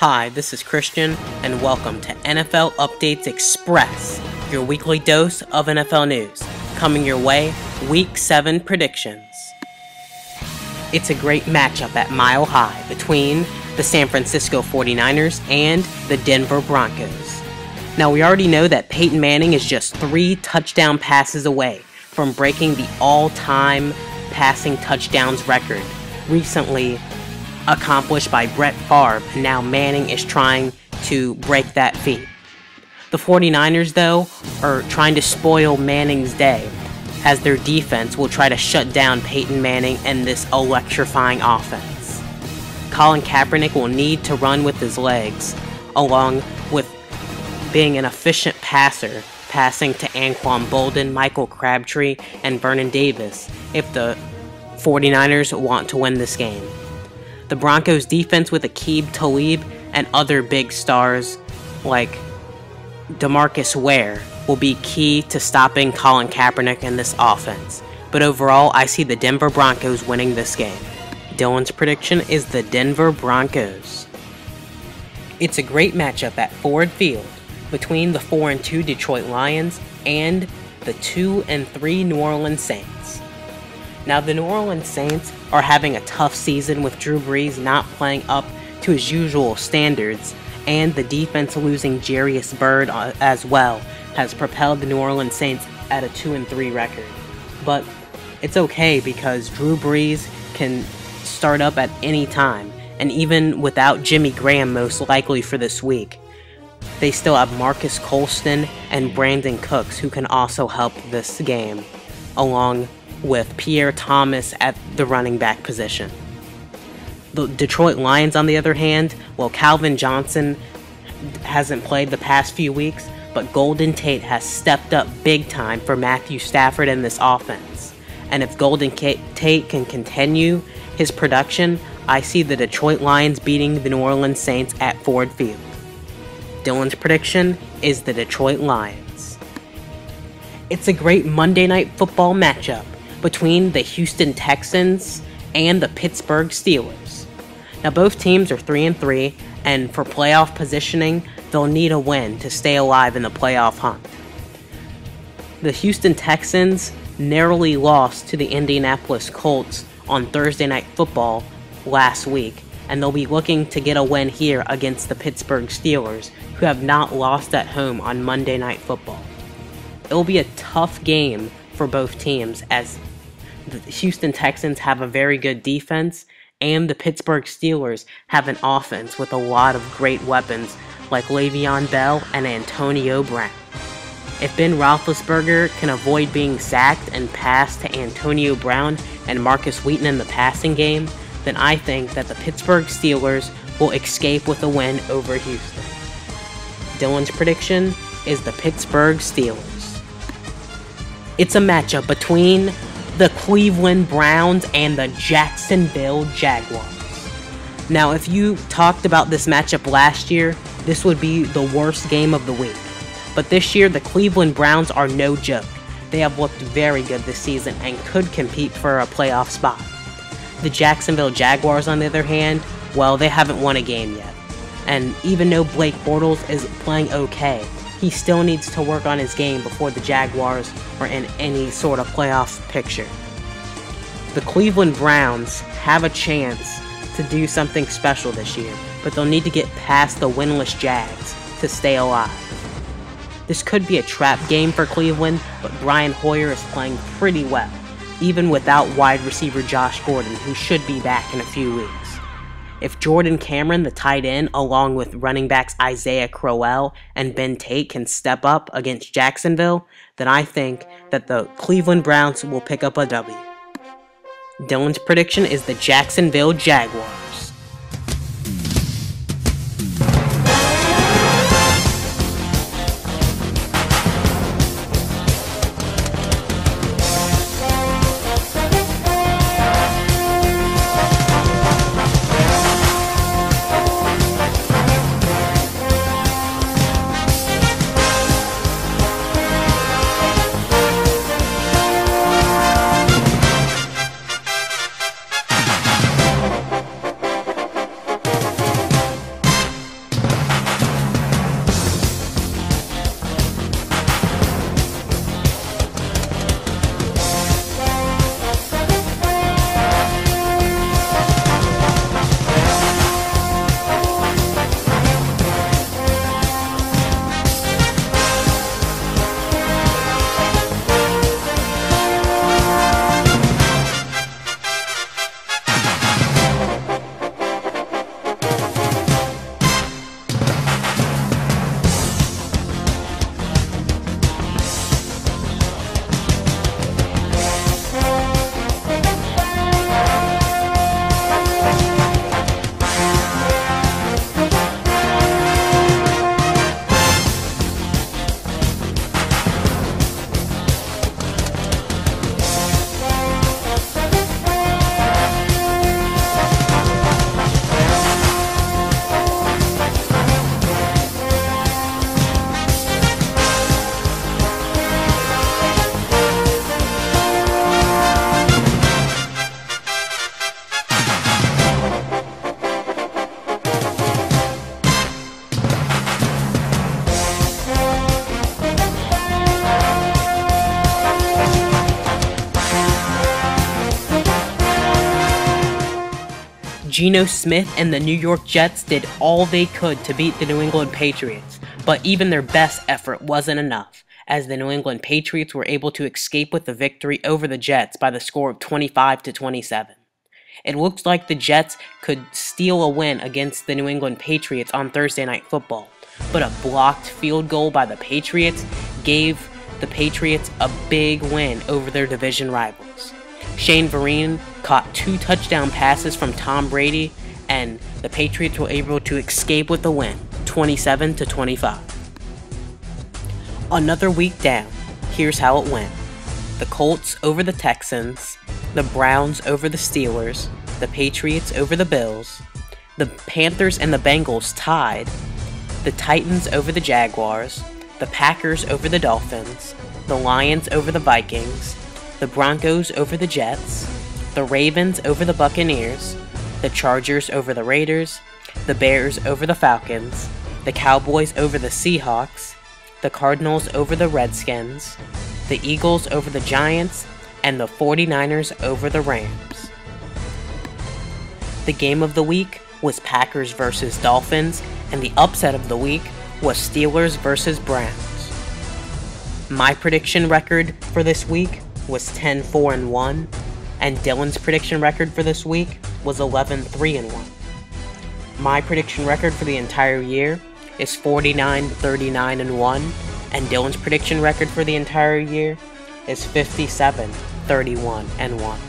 Hi, this is Christian, and welcome to NFL Updates Express, your weekly dose of NFL news. Coming your way, Week 7 predictions. It's a great matchup at Mile High between the San Francisco 49ers and the Denver Broncos. Now, we already know that Peyton Manning is just three touchdown passes away from breaking the all time passing touchdowns record, recently accomplished by Brett Favre, and now Manning is trying to break that feat. The 49ers, though, are trying to spoil Manning's day, as their defense will try to shut down Peyton Manning and this electrifying offense. Colin Kaepernick will need to run with his legs, along with being an efficient passer, passing to Anquan Boldin, Michael Crabtree, and Vernon Davis if the 49ers want to win this game. The Broncos defense with Aqib Talib and other big stars like Demarcus Ware will be key to stopping Colin Kaepernick in this offense. But overall, I see the Denver Broncos winning this game. Dylan's prediction is the Denver Broncos. It's a great matchup at Ford Field between the 4 and 2 Detroit Lions and the 2 and 3 New Orleans Saints. Now, the New Orleans Saints are having a tough season with Drew Brees not playing up to his usual standards, and the defense losing Jairus Byrd uh, as well has propelled the New Orleans Saints at a 2 and 3 record. But it's okay because Drew Brees can start up at any time, and even without Jimmy Graham most likely for this week, they still have Marques Colston and Brandin Cooks who can also help this game, along with Pierre Thomas at the running back position. The Detroit Lions, on the other hand, well, Calvin Johnson hasn't played the past few weeks, but Golden Tate has stepped up big time for Matthew Stafford in this offense. And if Golden Tate can continue his production, I see the Detroit Lions beating the New Orleans Saints at Ford Field. Dylan's prediction is the Detroit Lions. It's a great Monday Night Football matchup between the Houston Texans and the Pittsburgh Steelers. Now both teams are 3 and 3 and for playoff positioning, they'll need a win to stay alive in the playoff hunt. The Houston Texans narrowly lost to the Indianapolis Colts on Thursday Night Football last week, and they'll be looking to get a win here against the Pittsburgh Steelers, who have not lost at home on Monday Night Football. It will be a tough game for both teams as the Houston Texans have a very good defense and the Pittsburgh Steelers have an offense with a lot of great weapons like Le'Veon Bell and Antonio Brown. If Ben Roethlisberger can avoid being sacked and pass to Antonio Brown and Markus Wheaton in the passing game, then I think that the Pittsburgh Steelers will escape with a win over Houston. Dylan's prediction is the Pittsburgh Steelers. It's a matchup between the Cleveland Browns and the Jacksonville Jaguars. Now, if you talked about this matchup last year, this would be the worst game of the week. But this year, the Cleveland Browns are no joke. They have looked very good this season and could compete for a playoff spot. The Jacksonville Jaguars, on the other hand, well, they haven't won a game yet. And even though Blake Bortles is playing okay, he still needs to work on his game before the Jaguars are in any sort of playoff picture. The Cleveland Browns have a chance to do something special this year, but they'll need to get past the winless Jags to stay alive. This could be a trap game for Cleveland, but Brian Hoyer is playing pretty well, even without wide receiver Josh Gordon, who should be back in a few weeks. If Jordan Cameron, the tight end, along with running backs Isaiah Crowell and Ben Tate can step up against Jacksonville, then I think that the Cleveland Browns will pick up a W. Dylan's prediction is the Jacksonville Jaguars. Geno Smith and the New York Jets did all they could to beat the New England Patriots, but even their best effort wasn't enough, as the New England Patriots were able to escape with the victory over the Jets by the score of 25 to 27. It looks like the Jets could steal a win against the New England Patriots on Thursday Night Football, but a blocked field goal by the Patriots gave the Patriots a big win over their division rivals. Shane Vereen caught two touchdown passes from Tom Brady, and the Patriots were able to escape with the win, 27 to 25. Another week down. Here's how it went. The Colts over the Texans, the Browns over the Steelers, the Patriots over the Bills, the Panthers and the Bengals tied, the Titans over the Jaguars, the Packers over the Dolphins, the Lions over the Vikings, the Broncos over the Jets, the Ravens over the Buccaneers, the Chargers over the Raiders, the Bears over the Falcons, the Cowboys over the Seahawks, the Cardinals over the Redskins, the Eagles over the Giants, and the 49ers over the Rams. The game of the week was Packers versus Dolphins, and the upset of the week was Steelers versus Browns. My prediction record for this week was 10 4 and 1, and Dylan's prediction record for this week was 11 3 and 1. My prediction record for the entire year is 49 39 and 1, and Dylan's prediction record for the entire year is 57 31 and 1.